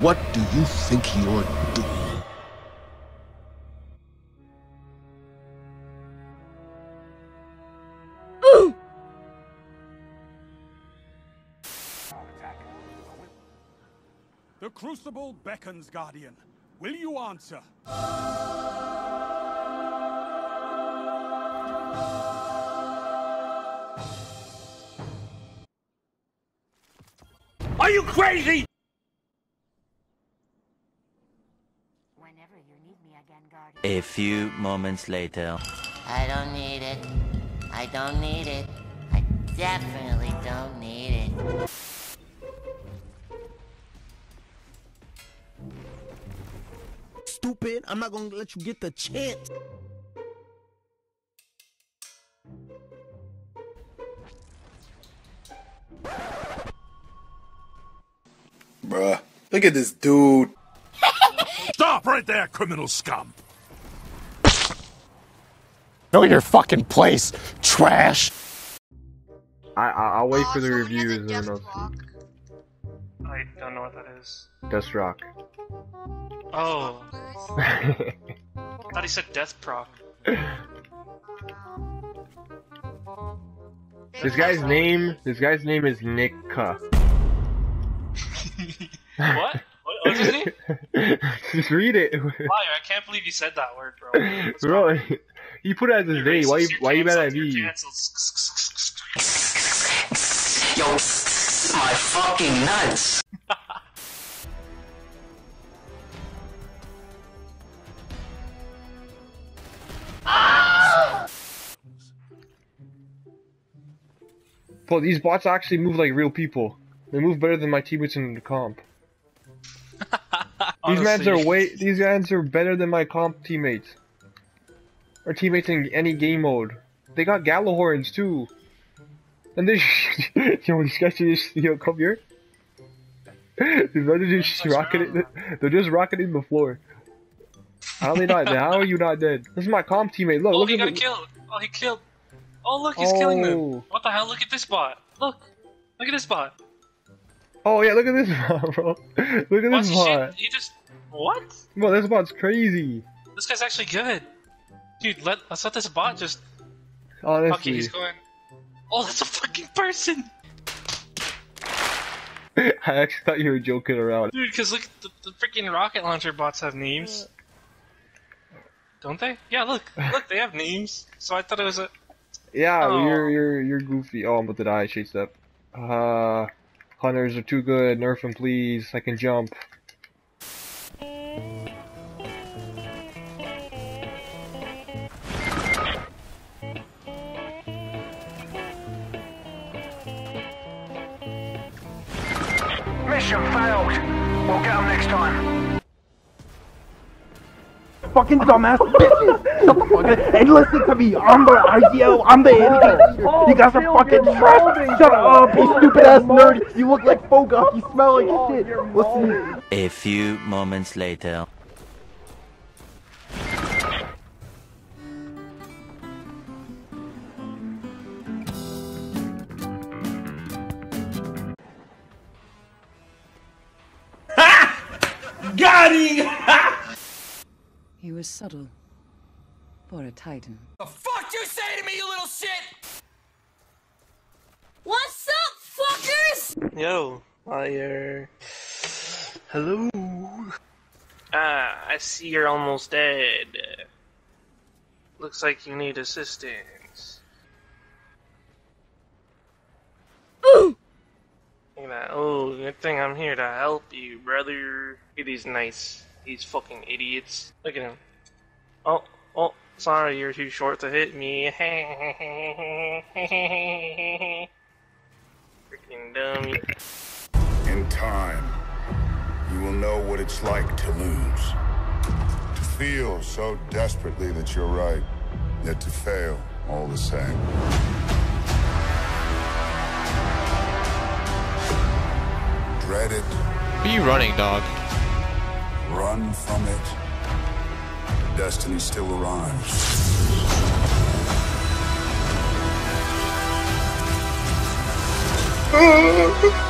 What do you think you're doing? The Crucible beckons, Guardian. Will you answer? Are you crazy? Whenever you need me again, Guardian. A few moments later. I don't need it. I don't need it. I definitely don't need it. Stupid, I'm not gonna let you get the chance. Bruh. Look at this dude. Stop right there, criminal scum! Know your fucking place, trash. I, I I'll wait Oh, for the so reviews and then I'll block. I don't know what that is. see. Death Rock. Oh, I thought he said death proc. this guy's name. This guy's name is Nick Cuh. What? What what's his name? Just read it, Lyar, I can't believe you said that word, bro. What's bro. He put it as his name. Why? you- Why you mad at me? Yo, my fucking nuts. Bro, these bots actually move like real people. They move better than my teammates in the comp. These Honestly. are way. These guys are better than my comp teammates. Or teammates in any game mode. They got Gjallarhorns too. And they, yo, these guys just, yo, come here. they're just rocketing. They're just rocketing the floor. How are they not dead? How are you not dead? This is my comp teammate. Look, Oh, look he at got the- killed. Oh, he killed. Oh, look, he's killing them. Oh. What the hell? Look at this bot. Look. Look at this bot. Oh yeah, look at this bot, bro. Look at Watch this bot. shit. He just. What? Bro, this bot's crazy. This guy's actually good. Dude, let, let's let this bot just. Honestly. Okay, he's going. Oh, that's a fucking person! I actually thought you were joking around. Dude, because look, the, the freaking rocket launcher bots have names. Don't they? Yeah, look. Look, they have names. So I thought it was a. Yeah, Oh. you're you're you're goofy. Oh, I'm about to die. Chase step. Uh, hunters are too good. Nerf them, please. I can jump. Mission failed. We'll get them next time. fucking dumbass bitches. Shut the fuck up and listen to me. I'm the IGL. I'm the idiot. You guys are fucking trash. Shut up, you oh, stupid ass nerd. You look like Fogok. You smell like oh, shit. Listen. A few moments later. Got! He was subtle. For a titan. the fuck you say to me, you little shit? What's up, fuckers? Yo, Lyar. Hello. Ah, I see you're almost dead. Looks like you need assistance. Ooh! Look at that. Oh, good thing I'm here to help you, brother. Look at these nice, these fucking idiots. Look at him. Oh, oh, sorry, you're too short to hit me. Freaking dummy. In time, you will know what it's like to lose. To feel so desperately that you're right, yet to fail all the same. Dread it, Be running, dog. run from it. Destiny still arrives.